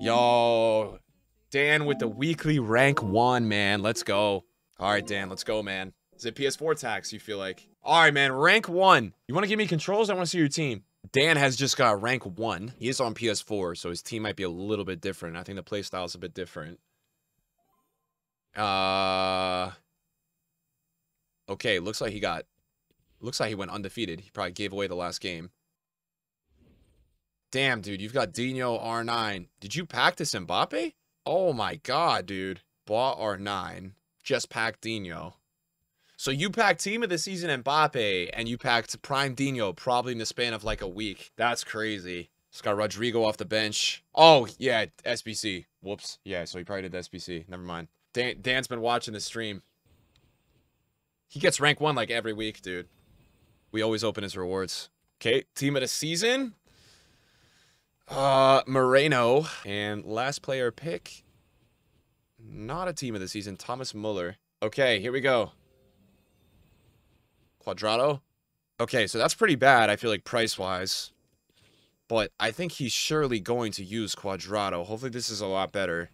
Yo, Dan with the weekly rank one, man. Let's go. All right, Dan, let's go, man. Is it PS4 tax, you feel like? All right, man, rank one. You want to give me controls? I want to see your team. Dan has just got rank one. He is on PS4, so his team might be a little bit different. I think the playstyle is a bit different. Uh, okay, looks like he got, looks like he went undefeated. He probably gave away the last game. Damn, dude, you've got Dinho R9. Did you pack this Mbappe? Oh my god, dude. Bought R9. Just packed Dinho. So you packed team of the season Mbappe, and you packed Prime Dinho probably in the span of like a week. That's crazy. It's got Rodrigo off the bench. Oh, yeah, SBC. Whoops. Yeah, so he probably did the SBC. Never mind. Dan, Dan's been watching the stream. He gets rank one like every week, dude. We always open his rewards. Okay, team of the season. Uh, Moreno. And last player pick. Not a team of the season. Thomas Muller. Okay, here we go. Cuadrado. Okay, so that's pretty bad, I feel like, price-wise. But I think he's surely going to use Cuadrado. Hopefully this is a lot better.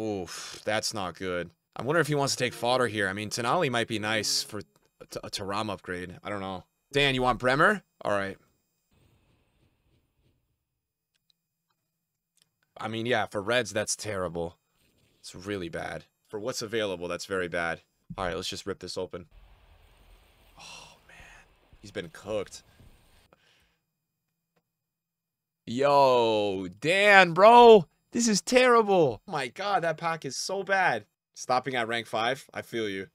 Oof, that's not good. I wonder if he wants to take fodder here. I mean, Tonali might be nice for a Thuram upgrade. I don't know. Dan, you want Bremer? All right. I mean, yeah, for Reds, that's terrible. It's really bad. For what's available, that's very bad. All right, let's just rip this open. Oh, man. He's been cooked. Yo, Dan, bro. This is terrible. Oh my god, that pack is so bad. Stopping at rank 5, I feel you.